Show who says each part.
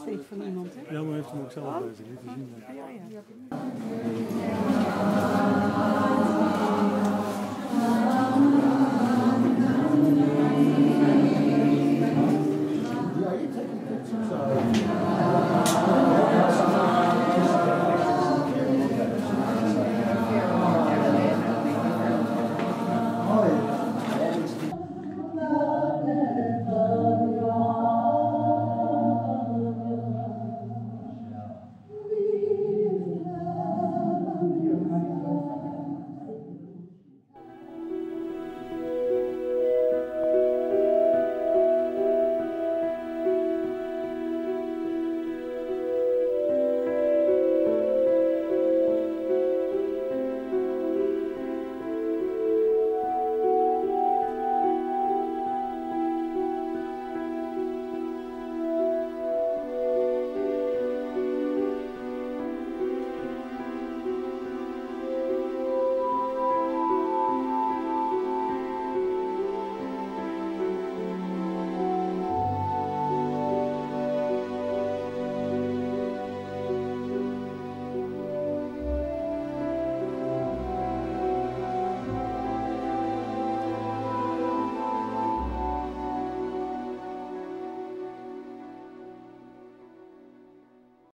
Speaker 1: steeds van iemand. Hè?
Speaker 2: Ja, maar heeft hem ook zelf bezig. Niet te zien.
Speaker 1: Ja, ja.